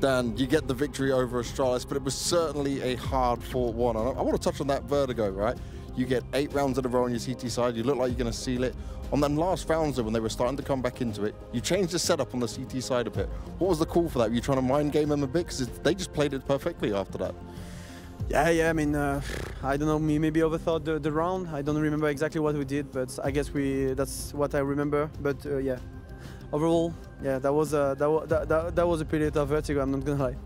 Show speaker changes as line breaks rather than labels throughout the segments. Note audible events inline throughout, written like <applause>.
Dan, you get the victory over Astralis, but it was certainly a hard-fought one. I, I want to touch on that Vertigo, right? You get eight rounds in a row on your CT side. You look like you're going to seal it. On them last rounds, though, when they were starting to come back into it, you changed the setup on the CT side a bit. What was the call for that? Were you trying to mind game them a bit? Because they just played it perfectly after that.
Yeah, yeah. I mean, uh, I don't know. Me maybe overthought the, the round. I don't remember exactly what we did, but I guess we. That's what I remember. But uh, yeah, overall, yeah, that was a that, that, that, that was a pretty tough vertigo. I'm not gonna lie.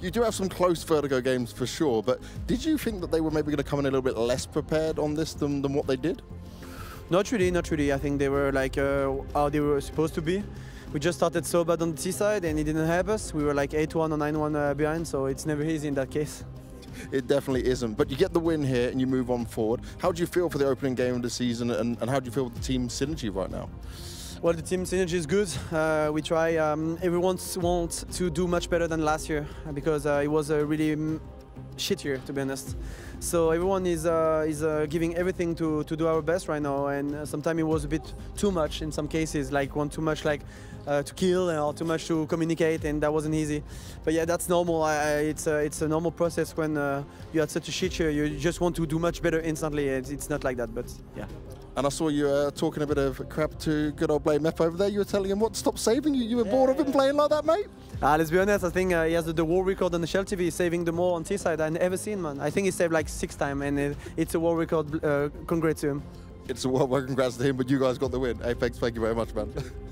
You do have some close Vertigo games for sure, but did you think that they were maybe going to come in a little bit less prepared on this than, than what they did?
Not really, not really. I think they were like uh, how they were supposed to be. We just started so bad on the T side and it didn't help us. We were like 8-1 or 9-1 uh, behind, so it's never easy in that case.
It definitely isn't. But you get the win here and you move on forward. How do you feel for the opening game of the season and, and how do you feel with the team synergy right now?
Well, the team synergy is good. Uh, we try. Um, everyone wants to do much better than last year because uh, it was a really mm, shit year, to be honest. So everyone is uh, is uh, giving everything to, to do our best right now, and uh, sometimes it was a bit too much in some cases, like want too much like uh, to kill or too much to communicate, and that wasn't easy. But yeah, that's normal. I, I, it's a, it's a normal process when you had such a shit year. You just want to do much better instantly. It's, it's not like that, but yeah.
And I saw you uh, talking a bit of crap to good old blameF over there. You were telling him what to stop saving you. You were yeah, bored of him playing like that, mate?
Uh, let's be honest, I think uh, he has the, the world record on the Shell TV, saving the more on T-side I've ever seen, man. I think he saved like six times, and it, it's a world record. Uh, congrats to him.
It's a world record, congrats to him, but you guys got the win. apEX, thank you very much, man. <laughs>